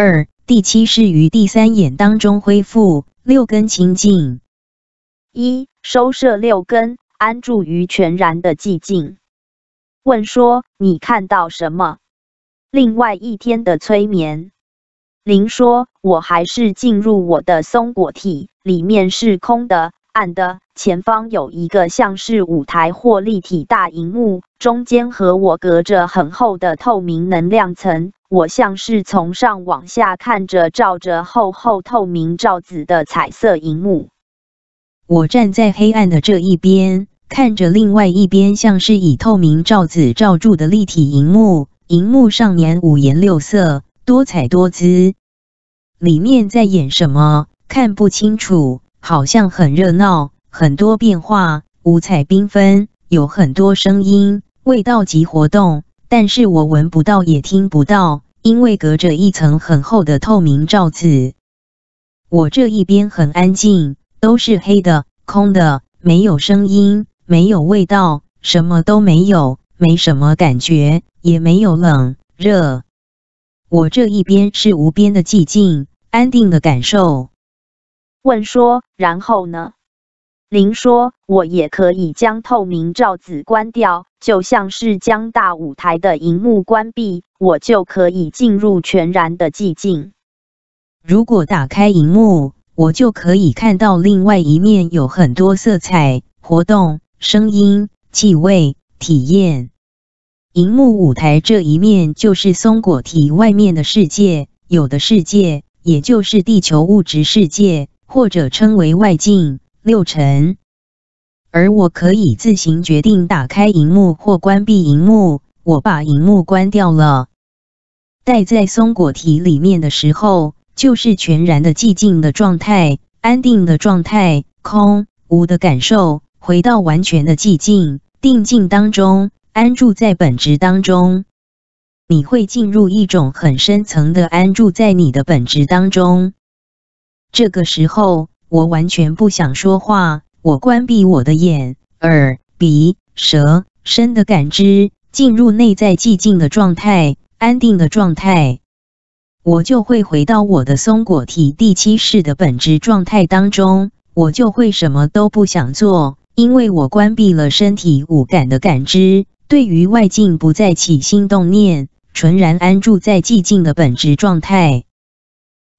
二、第七是于第三眼当中恢复六根清净。一、收摄六根，安住于全然的寂静。问说：你看到什么？另外一天的催眠。灵说：我还是进入我的松果体，里面是空的。暗的前方有一个像是舞台或立体大荧幕，中间和我隔着很厚的透明能量层。我像是从上往下看着照着厚厚透明罩子的彩色荧幕。我站在黑暗的这一边，看着另外一边像是以透明罩子罩住的立体荧幕。荧幕上面五颜六色、多彩多姿，里面在演什么看不清楚。好像很热闹，很多变化，五彩缤纷，有很多声音、味道及活动，但是我闻不到，也听不到，因为隔着一层很厚的透明罩子。我这一边很安静，都是黑的、空的，没有声音，没有味道，什么都没有，没什么感觉，也没有冷热。我这一边是无边的寂静，安定的感受。问说，然后呢？灵说，我也可以将透明罩子关掉，就像是将大舞台的荧幕关闭，我就可以进入全然的寂静。如果打开荧幕，我就可以看到另外一面有很多色彩、活动、声音、气味、体验。荧幕舞台这一面就是松果体外面的世界，有的世界，也就是地球物质世界。或者称为外境六尘，而我可以自行决定打开荧幕或关闭荧幕。我把荧幕关掉了，待在松果体里面的时候，就是全然的寂静的状态，安定的状态，空无的感受，回到完全的寂静定静当中，安住在本质当中。你会进入一种很深层的安住在你的本质当中。这个时候，我完全不想说话。我关闭我的眼、耳、鼻、舌、身的感知，进入内在寂静的状态、安定的状态。我就会回到我的松果体第七式的本质状态当中。我就会什么都不想做，因为我关闭了身体五感的感知，对于外境不再起心动念，纯然安住在寂静的本质状态。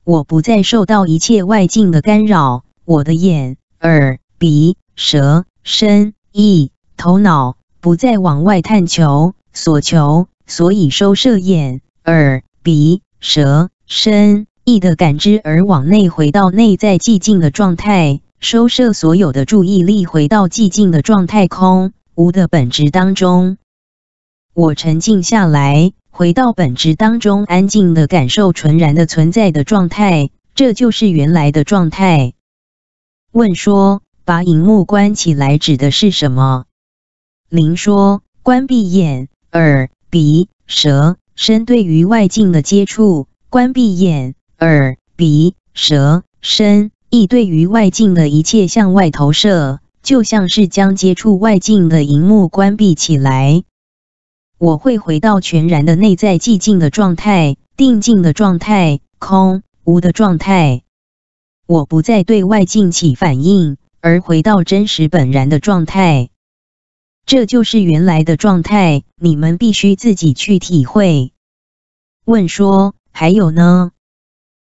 我不再受到一切外境的干扰，我的眼、耳、鼻、舌、身、意、头脑不再往外探求、所求，所以收摄眼、耳、鼻、舌、身、意的感知，而往内回到内在寂静的状态，收摄所有的注意力回到寂静的状态，空无的本质当中。我沉静下来。回到本质当中，安静的感受纯然的存在的状态，这就是原来的状态。问说，把荧幕关起来指的是什么？灵说，关闭眼、耳、鼻、舌、身对于外境的接触，关闭眼、耳、鼻、舌、身意对于外境的一切向外投射，就像是将接触外境的荧幕关闭起来。我会回到全然的内在寂静的状态、定静的状态、空无的状态。我不再对外境起反应，而回到真实本然的状态。这就是原来的状态，你们必须自己去体会。问说还有呢？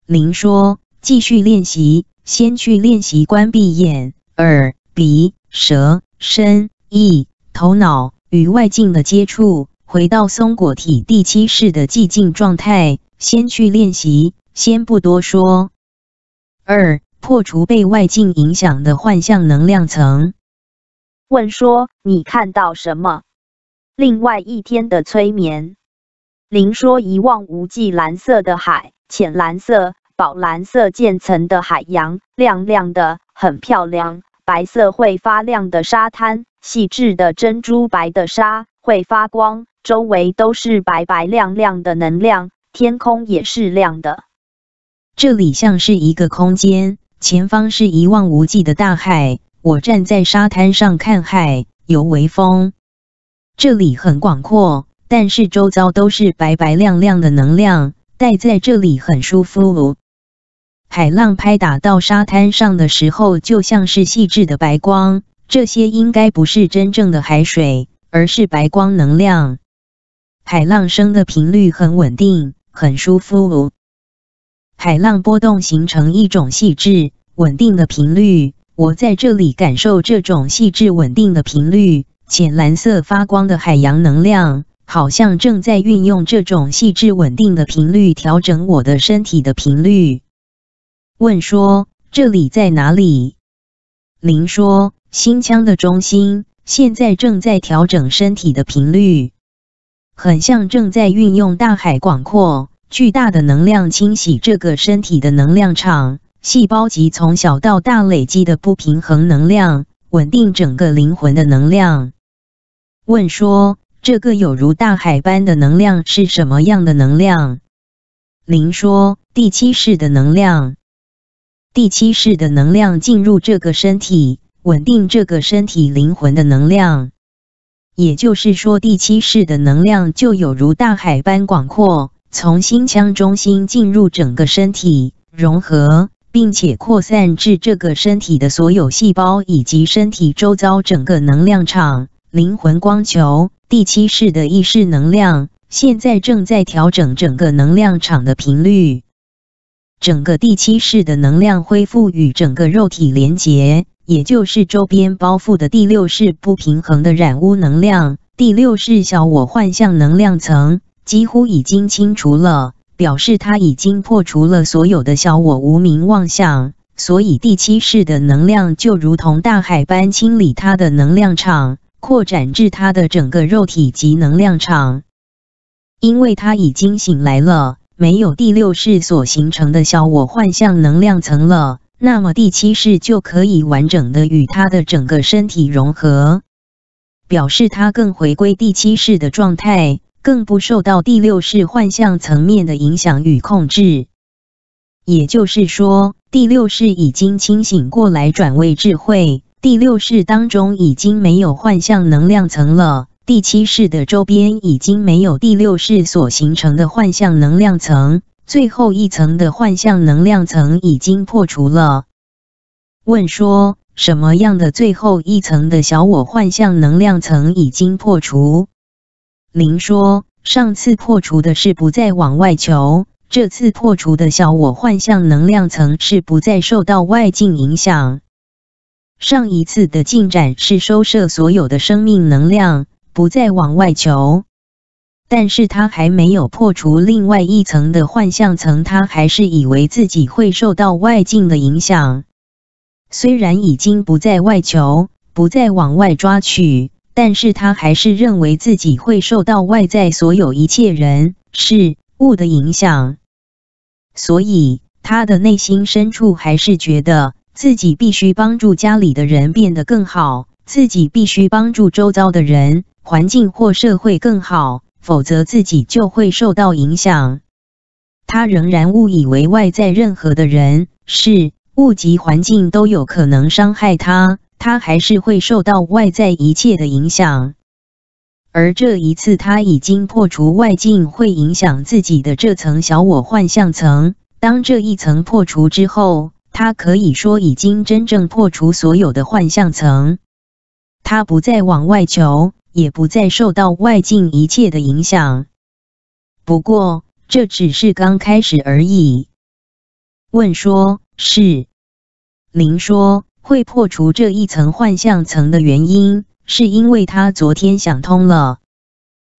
灵说继续练习，先去练习关闭眼、耳、鼻、舌、身、意、头脑与外境的接触。回到松果体第七式的寂静状态，先去练习，先不多说。二、破除被外境影响的幻象能量层。问说：你看到什么？另外一天的催眠。灵说：一望无际蓝色的海，浅蓝色、宝蓝色渐层的海洋，亮亮的，很漂亮。白色会发亮的沙滩，细致的珍珠白的沙会发光。周围都是白白亮亮的能量，天空也是亮的。这里像是一个空间，前方是一望无际的大海。我站在沙滩上看海，有微风。这里很广阔，但是周遭都是白白亮亮的能量，待在这里很舒服。海浪拍打到沙滩上的时候，就像是细致的白光。这些应该不是真正的海水，而是白光能量。海浪声的频率很稳定，很舒服。海浪波动形成一种细致、稳定的频率。我在这里感受这种细致、稳定的频率。浅蓝色发光的海洋能量，好像正在运用这种细致稳定的频率调整我的身体的频率。问说：“这里在哪里？”灵说：“心腔的中心，现在正在调整身体的频率，很像正在运用大海广阔、巨大的能量清洗这个身体的能量场，细胞及从小到大累积的不平衡能量，稳定整个灵魂的能量。”问说：“这个有如大海般的能量是什么样的能量？”灵说：“第七世的能量。第七世的能量进入这个身体，稳定这个身体灵魂的能量。也就是说，第七世的能量就有如大海般广阔，从心腔中心进入整个身体，融合并且扩散至这个身体的所有细胞以及身体周遭整个能量场。”灵魂光球第七世的意识能量，现在正在调整整个能量场的频率。整个第七世的能量恢复与整个肉体连结，也就是周边包覆的第六世不平衡的染污能量。第六世小我幻象能量层几乎已经清除了，表示它已经破除了所有的小我无名妄想。所以第七世的能量就如同大海般清理它的能量场。扩展至他的整个肉体及能量场，因为他已经醒来了，没有第六世所形成的小我幻象能量层了，那么第七世就可以完整的与他的整个身体融合，表示他更回归第七世的状态，更不受到第六世幻象层面的影响与控制。也就是说，第六世已经清醒过来，转为智慧。第六世当中已经没有幻象能量层了，第七世的周边已经没有第六世所形成的幻象能量层，最后一层的幻象能量层已经破除了。问说什么样的最后一层的小我幻象能量层已经破除？灵说上次破除的是不再往外求，这次破除的小我幻象能量层是不再受到外境影响。上一次的进展是收摄所有的生命能量，不再往外求。但是他还没有破除另外一层的幻象层，他还是以为自己会受到外境的影响。虽然已经不再外求，不再往外抓取，但是他还是认为自己会受到外在所有一切人事物的影响。所以他的内心深处还是觉得。自己必须帮助家里的人变得更好，自己必须帮助周遭的人、环境或社会更好，否则自己就会受到影响。他仍然误以为外在任何的人、事物及环境都有可能伤害他，他还是会受到外在一切的影响。而这一次，他已经破除外境会影响自己的这层小我幻象层。当这一层破除之后，他可以说已经真正破除所有的幻象层，他不再往外求，也不再受到外境一切的影响。不过这只是刚开始而已。问说：是？林说：会破除这一层幻象层的原因，是因为他昨天想通了。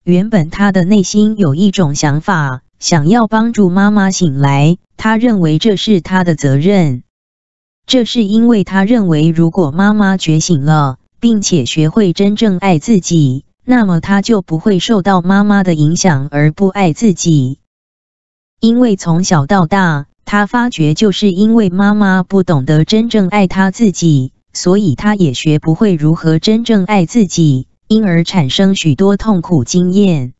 原本他的内心有一种想法，想要帮助妈妈醒来，他认为这是他的责任。这是因为他认为，如果妈妈觉醒了，并且学会真正爱自己，那么他就不会受到妈妈的影响而不爱自己。因为从小到大，他发觉就是因为妈妈不懂得真正爱他自己，所以他也学不会如何真正爱自己，因而产生许多痛苦经验。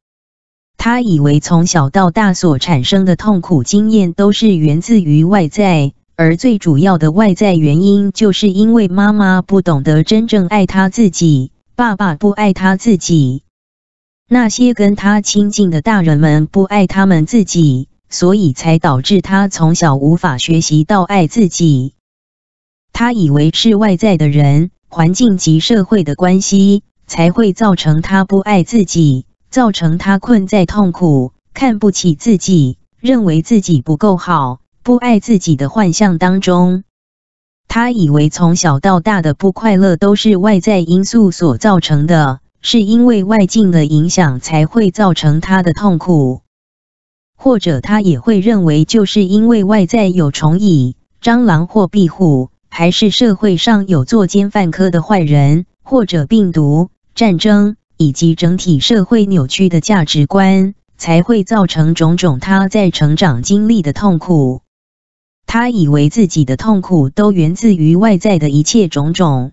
他以为从小到大所产生的痛苦经验都是源自于外在。而最主要的外在原因，就是因为妈妈不懂得真正爱他自己，爸爸不爱他自己，那些跟他亲近的大人们不爱他们自己，所以才导致他从小无法学习到爱自己。他以为是外在的人、环境及社会的关系才会造成他不爱自己，造成他困在痛苦、看不起自己、认为自己不够好、不爱自己的幻象当中。他以为从小到大的不快乐都是外在因素所造成的，是因为外境的影响才会造成他的痛苦。或者他也会认为，就是因为外在有虫蚁、蟑螂或壁虎，还是社会上有作奸犯科的坏人，或者病毒、战争，以及整体社会扭曲的价值观，才会造成种种他在成长经历的痛苦。他以为自己的痛苦都源自于外在的一切种种。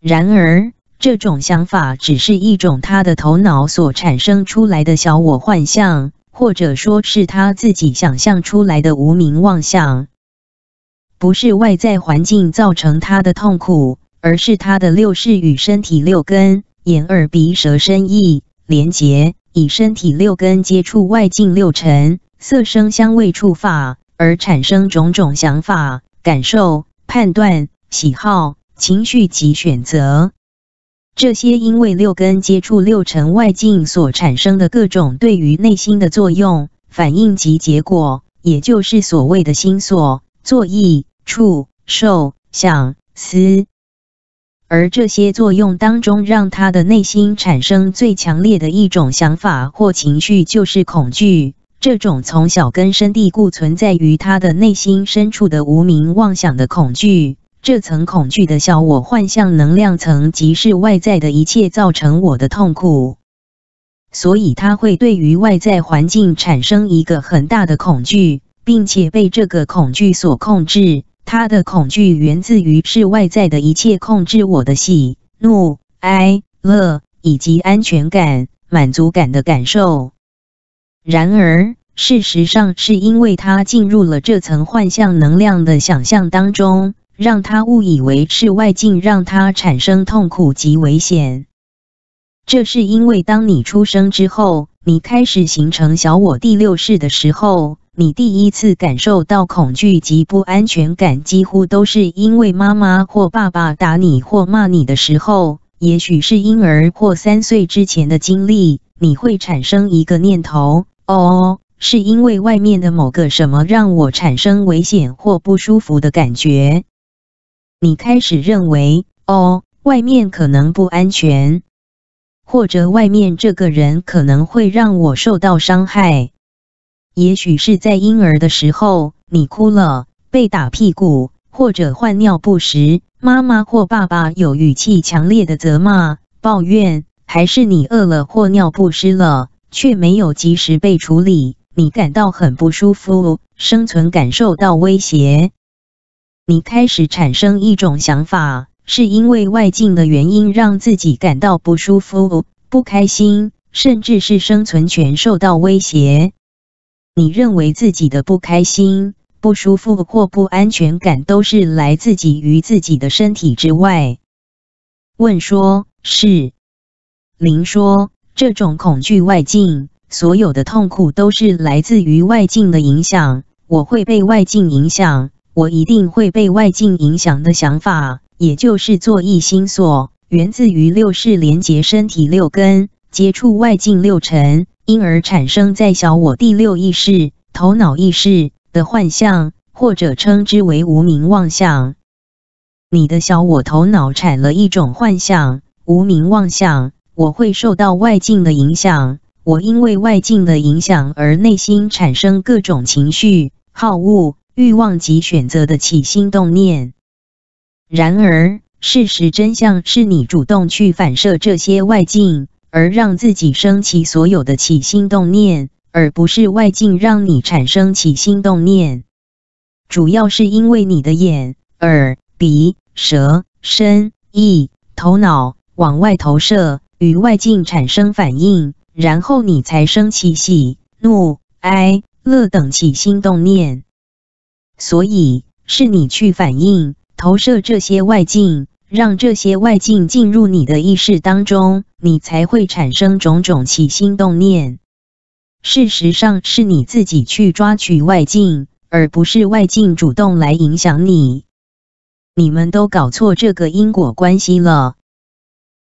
然而，这种想法只是一种他的头脑所产生出来的小我幻象。或者说是他自己想象出来的无名妄想，不是外在环境造成他的痛苦，而是他的六识与身体六根（眼、耳、鼻、舌、身、意）连结，以身体六根接触外境六尘（色、声、香味、触、法），而产生种种想法、感受、判断、喜好、情绪及选择。这些因为六根接触六尘外境所产生的各种对于内心的作用、反应及结果，也就是所谓的心所、作意、触、受、想、思。而这些作用当中，让他的内心产生最强烈的一种想法或情绪，就是恐惧。这种从小根深蒂固存在于他的内心深处的无名妄想的恐惧。这层恐惧的小我幻象能量层，即是外在的一切造成我的痛苦，所以他会对于外在环境产生一个很大的恐惧，并且被这个恐惧所控制。他的恐惧源自于是外在的一切控制我的喜、怒、哀、乐以及安全感、满足感的感受。然而，事实上是因为他进入了这层幻象能量的想象当中。让他误以为是外境让他产生痛苦及危险。这是因为当你出生之后，你开始形成小我第六世的时候，你第一次感受到恐惧及不安全感，几乎都是因为妈妈或爸爸打你或骂你的时候，也许是婴儿或三岁之前的经历，你会产生一个念头：哦，是因为外面的某个什么让我产生危险或不舒服的感觉。你开始认为，哦，外面可能不安全，或者外面这个人可能会让我受到伤害。也许是在婴儿的时候，你哭了，被打屁股，或者换尿布时，妈妈或爸爸有语气强烈的责骂、抱怨；还是你饿了或尿布湿了，却没有及时被处理，你感到很不舒服，生存感受到威胁。你开始产生一种想法，是因为外境的原因让自己感到不舒服、不开心，甚至是生存权受到威胁。你认为自己的不开心、不舒服或不安全感都是来自己于自己的身体之外。问说：是。灵说：这种恐惧外境，所有的痛苦都是来自于外境的影响。我会被外境影响。我一定会被外境影响的想法，也就是作意心所，源自于六世连结身体六根，接触外境六尘，因而产生在小我第六意识、头脑意识的幻象，或者称之为无名妄想。你的小我头脑产了一种幻象，无名妄想，我会受到外境的影响，我因为外境的影响而内心产生各种情绪、好恶。欲望及选择的起心动念。然而，事实真相是你主动去反射这些外境，而让自己升起所有的起心动念，而不是外境让你产生起心动念。主要是因为你的眼、耳、鼻、舌、身、意、头脑往外投射，与外境产生反应，然后你才生起喜、怒、哀、乐等起心动念。所以是你去反应、投射这些外境，让这些外境进入你的意识当中，你才会产生种种起心动念。事实上是你自己去抓取外境，而不是外境主动来影响你。你们都搞错这个因果关系了。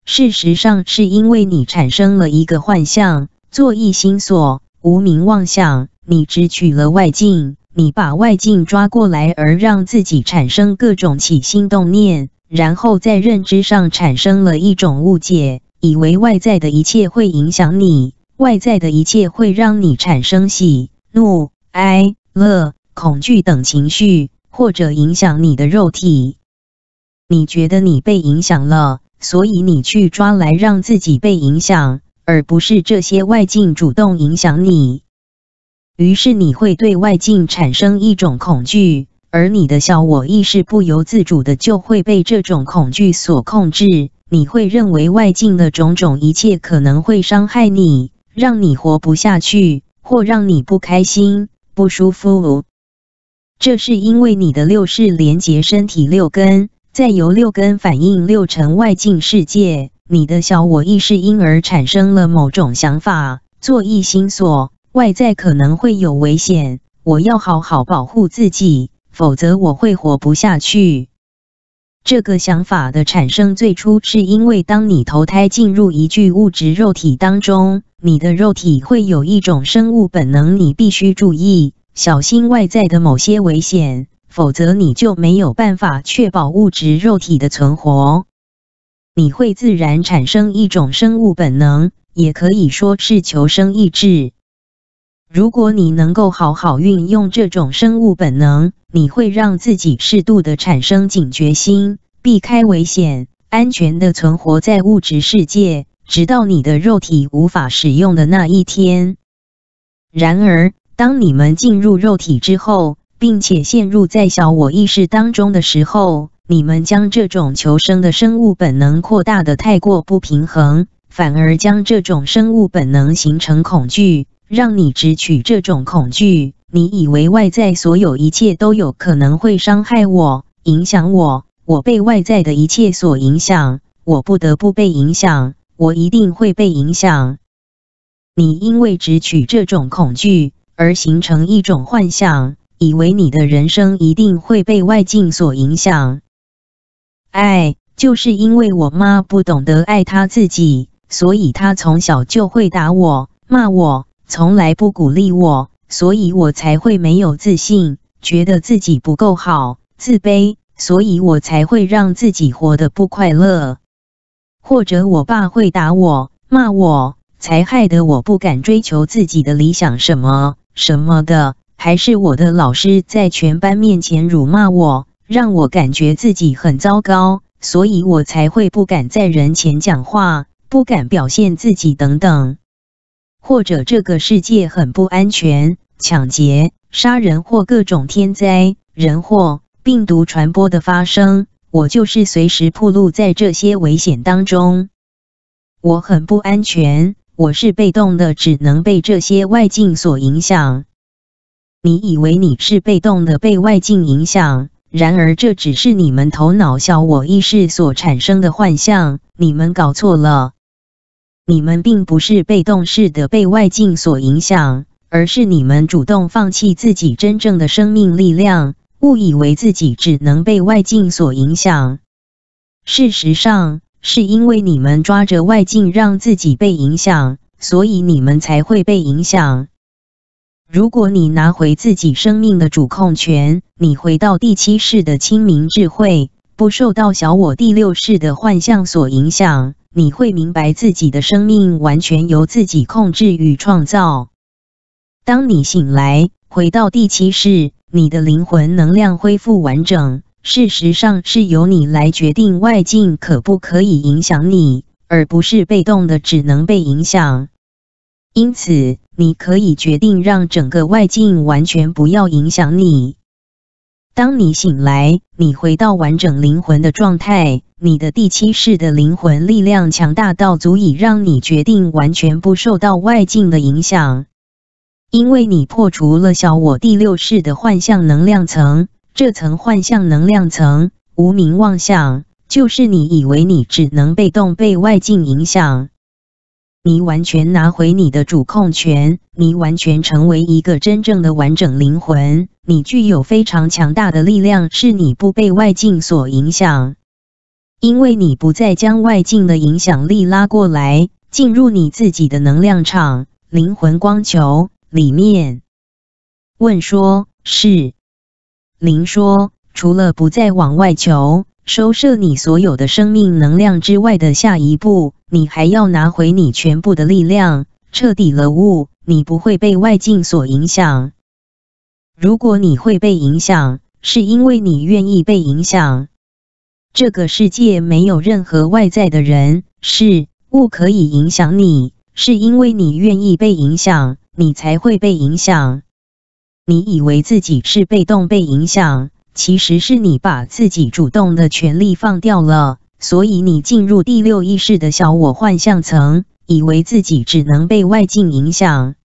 事实上是因为你产生了一个幻象，作意心所，无名妄想，你只取了外境。你把外境抓过来，而让自己产生各种起心动念，然后在认知上产生了一种误解，以为外在的一切会影响你，外在的一切会让你产生喜、怒、哀、乐、恐惧等情绪，或者影响你的肉体。你觉得你被影响了，所以你去抓来让自己被影响，而不是这些外境主动影响你。于是你会对外境产生一种恐惧，而你的小我意识不由自主的就会被这种恐惧所控制。你会认为外境的种种一切可能会伤害你，让你活不下去，或让你不开心、不舒服。这是因为你的六世连接身体六根，再由六根反映六层外境世界，你的小我意识因而产生了某种想法，作意心所。外在可能会有危险，我要好好保护自己，否则我会活不下去。这个想法的产生最初是因为，当你投胎进入一具物质肉体当中，你的肉体会有一种生物本能，你必须注意，小心外在的某些危险，否则你就没有办法确保物质肉体的存活。你会自然产生一种生物本能，也可以说是求生意志。如果你能够好好运用这种生物本能，你会让自己适度的产生警觉心，避开危险，安全的存活在物质世界，直到你的肉体无法使用的那一天。然而，当你们进入肉体之后，并且陷入在小我意识当中的时候，你们将这种求生的生物本能扩大的太过不平衡，反而将这种生物本能形成恐惧。让你只取这种恐惧，你以为外在所有一切都有可能会伤害我、影响我，我被外在的一切所影响，我不得不被影响，我一定会被影响。你因为只取这种恐惧而形成一种幻象，以为你的人生一定会被外境所影响。爱就是因为我妈不懂得爱她自己，所以她从小就会打我、骂我。从来不鼓励我，所以我才会没有自信，觉得自己不够好，自卑，所以我才会让自己活得不快乐。或者我爸会打我、骂我，才害得我不敢追求自己的理想什么什么的。还是我的老师在全班面前辱骂我，让我感觉自己很糟糕，所以我才会不敢在人前讲话，不敢表现自己等等。或者这个世界很不安全，抢劫、杀人或各种天灾人祸、病毒传播的发生，我就是随时暴露在这些危险当中。我很不安全，我是被动的，只能被这些外境所影响。你以为你是被动的被外境影响，然而这只是你们头脑小我意识所产生的幻象，你们搞错了。你们并不是被动式的被外境所影响，而是你们主动放弃自己真正的生命力量，误以为自己只能被外境所影响。事实上，是因为你们抓着外境让自己被影响，所以你们才会被影响。如果你拿回自己生命的主控权，你回到第七世的清明智慧，不受到小我第六世的幻象所影响。你会明白自己的生命完全由自己控制与创造。当你醒来，回到第七世，你的灵魂能量恢复完整。事实上，是由你来决定外境可不可以影响你，而不是被动的只能被影响。因此，你可以决定让整个外境完全不要影响你。当你醒来，你回到完整灵魂的状态。你的第七世的灵魂力量强大到足以让你决定完全不受到外境的影响，因为你破除了小我第六世的幻象能量层。这层幻象能量层，无名妄想，就是你以为你只能被动被外境影响。你完全拿回你的主控权，你完全成为一个真正的完整灵魂。你具有非常强大的力量，是你不被外境所影响，因为你不再将外境的影响力拉过来，进入你自己的能量场、灵魂光球里面。问说：是？灵说：除了不再往外求。收摄你所有的生命能量之外的下一步，你还要拿回你全部的力量，彻底了悟，你不会被外境所影响。如果你会被影响，是因为你愿意被影响。这个世界没有任何外在的人事物可以影响你，是因为你愿意被影响，你才会被影响。你以为自己是被动被影响？其实是你把自己主动的权利放掉了，所以你进入第六意识的小我幻象层，以为自己只能被外境影响。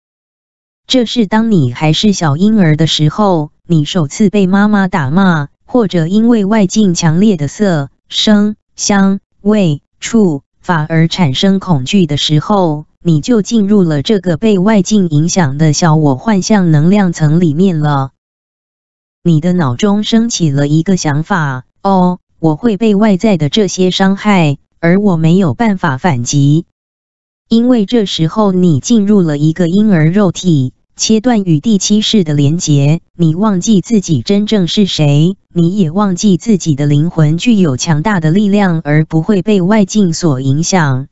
这是当你还是小婴儿的时候，你首次被妈妈打骂，或者因为外境强烈的色、声、香、味、触、法而产生恐惧的时候，你就进入了这个被外境影响的小我幻象能量层里面了。你的脑中升起了一个想法：哦，我会被外在的这些伤害，而我没有办法反击，因为这时候你进入了一个婴儿肉体，切断与第七世的连结，你忘记自己真正是谁，你也忘记自己的灵魂具有强大的力量，而不会被外境所影响，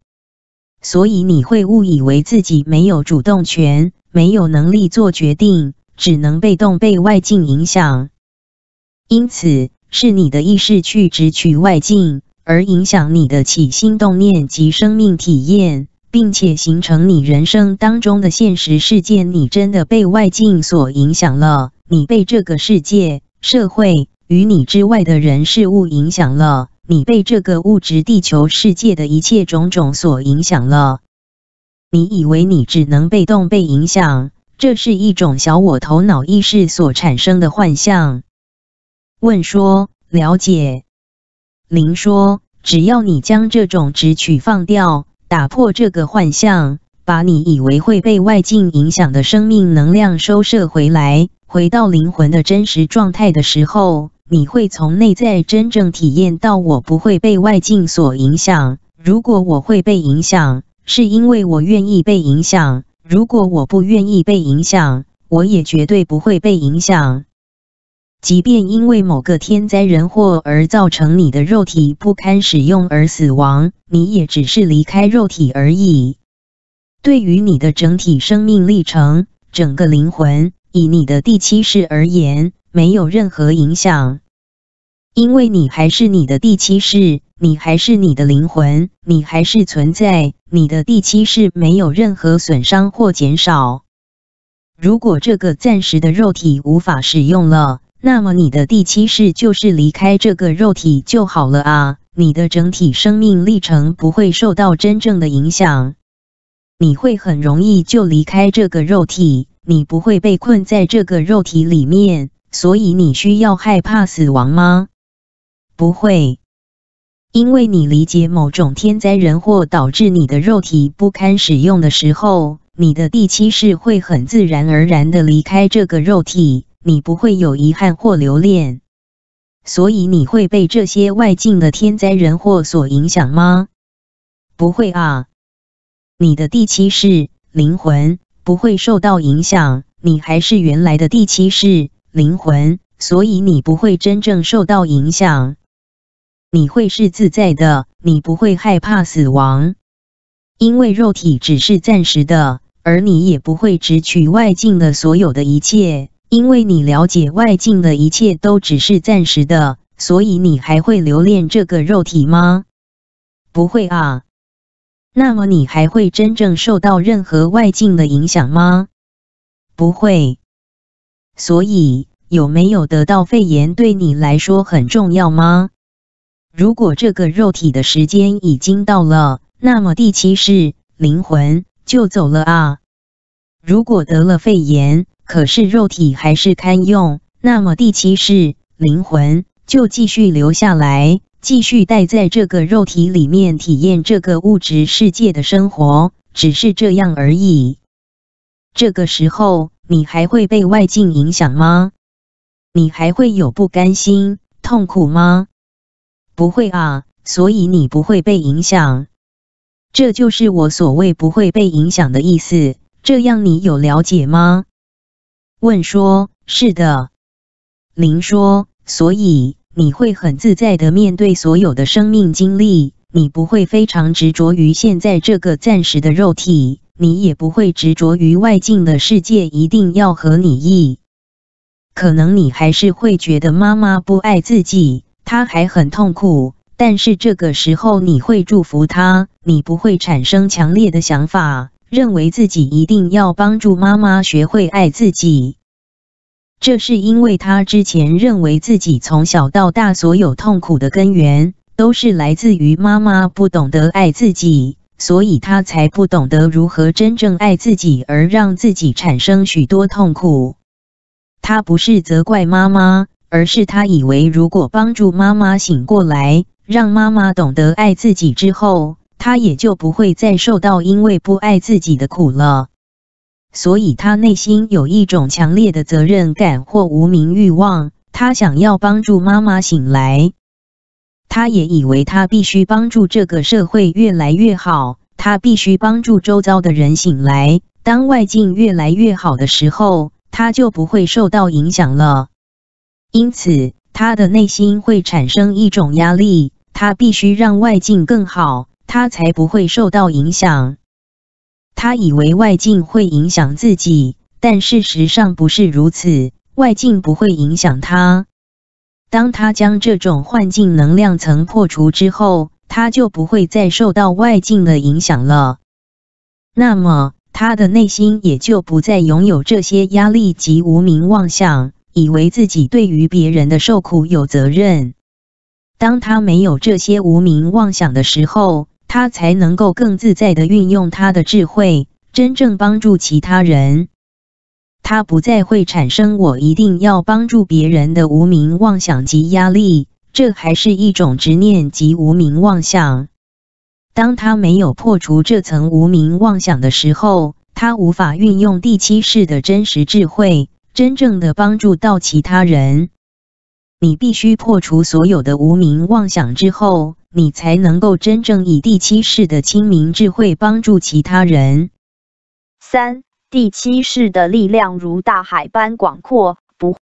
所以你会误以为自己没有主动权，没有能力做决定。只能被动被外境影响，因此是你的意识去直取外境，而影响你的起心动念及生命体验，并且形成你人生当中的现实事件。你真的被外境所影响了，你被这个世界、社会与你之外的人事物影响了，你被这个物质地球世界的一切种种所影响了。你以为你只能被动被影响？这是一种小我头脑意识所产生的幻象。问说了解，灵说，只要你将这种直取放掉，打破这个幻象，把你以为会被外境影响的生命能量收摄回来，回到灵魂的真实状态的时候，你会从内在真正体验到我不会被外境所影响。如果我会被影响，是因为我愿意被影响。如果我不愿意被影响，我也绝对不会被影响。即便因为某个天灾人祸而造成你的肉体不堪使用而死亡，你也只是离开肉体而已。对于你的整体生命历程、整个灵魂，以你的第七世而言，没有任何影响。因为你还是你的第七世，你还是你的灵魂，你还是存在。你的第七世没有任何损伤或减少。如果这个暂时的肉体无法使用了，那么你的第七世就是离开这个肉体就好了啊！你的整体生命历程不会受到真正的影响，你会很容易就离开这个肉体，你不会被困在这个肉体里面。所以你需要害怕死亡吗？不会，因为你理解某种天灾人祸导致你的肉体不堪使用的时候，你的第七世会很自然而然的离开这个肉体，你不会有遗憾或留恋，所以你会被这些外境的天灾人祸所影响吗？不会啊，你的第七世灵魂不会受到影响，你还是原来的第七世灵魂，所以你不会真正受到影响。你会是自在的，你不会害怕死亡，因为肉体只是暂时的，而你也不会只取外境的所有的一切，因为你了解外境的一切都只是暂时的，所以你还会留恋这个肉体吗？不会啊。那么你还会真正受到任何外境的影响吗？不会。所以有没有得到肺炎对你来说很重要吗？如果这个肉体的时间已经到了，那么第七世灵魂就走了啊。如果得了肺炎，可是肉体还是堪用，那么第七世灵魂就继续留下来，继续待在这个肉体里面体验这个物质世界的生活，只是这样而已。这个时候，你还会被外境影响吗？你还会有不甘心、痛苦吗？不会啊，所以你不会被影响。这就是我所谓不会被影响的意思。这样你有了解吗？问说：是的。灵说：所以你会很自在的面对所有的生命经历，你不会非常执着于现在这个暂时的肉体，你也不会执着于外境的世界一定要和你意。可能你还是会觉得妈妈不爱自己，她还很痛苦。但是这个时候你会祝福她，你不会产生强烈的想法，认为自己一定要帮助妈妈学会爱自己。这是因为他之前认为自己从小到大所有痛苦的根源都是来自于妈妈不懂得爱自己，所以他才不懂得如何真正爱自己，而让自己产生许多痛苦。他不是责怪妈妈，而是他以为如果帮助妈妈醒过来，让妈妈懂得爱自己之后，他也就不会再受到因为不爱自己的苦了。所以他内心有一种强烈的责任感或无名欲望，他想要帮助妈妈醒来。他也以为他必须帮助这个社会越来越好，他必须帮助周遭的人醒来。当外境越来越好的时候。他就不会受到影响了，因此他的内心会产生一种压力，他必须让外境更好，他才不会受到影响。他以为外境会影响自己，但事实上不是如此，外境不会影响他。当他将这种幻境能量层破除之后，他就不会再受到外境的影响了。那么。他的内心也就不再拥有这些压力及无名妄想，以为自己对于别人的受苦有责任。当他没有这些无名妄想的时候，他才能够更自在的运用他的智慧，真正帮助其他人。他不再会产生我一定要帮助别人的无名妄想及压力，这还是一种执念及无名妄想。当他没有破除这层无名妄想的时候，他无法运用第七世的真实智慧，真正的帮助到其他人。你必须破除所有的无名妄想之后，你才能够真正以第七世的清明智慧帮助其他人。三、第七世的力量如大海般广阔。不